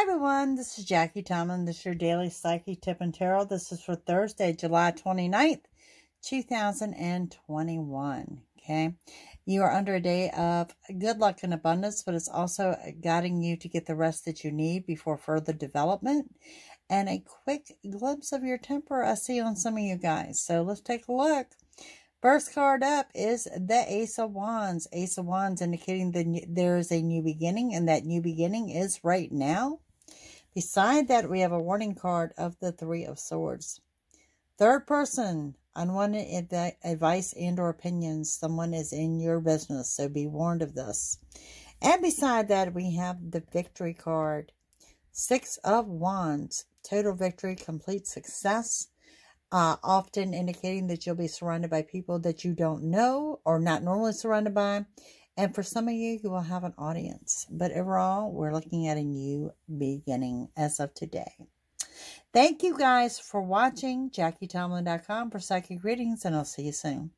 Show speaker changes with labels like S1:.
S1: Hi everyone, this is Jackie Tomlin. This is your daily psychic tip and tarot. This is for Thursday, July 29th, 2021. Okay. You are under a day of good luck and abundance, but it's also guiding you to get the rest that you need before further development. And a quick glimpse of your temper I see on some of you guys. So let's take a look. First card up is the Ace of Wands. Ace of Wands indicating that there is a new beginning, and that new beginning is right now. Beside that, we have a warning card of the Three of Swords. Third person, unwanted advice and or opinions. Someone is in your business, so be warned of this. And beside that, we have the Victory card. Six of Wands, total victory, complete success uh, often indicating that you'll be surrounded by people that you don't know or not normally surrounded by. And for some of you, you will have an audience. But overall, we're looking at a new beginning as of today. Thank you guys for watching. JackieTomlin.com for psychic readings, and I'll see you soon.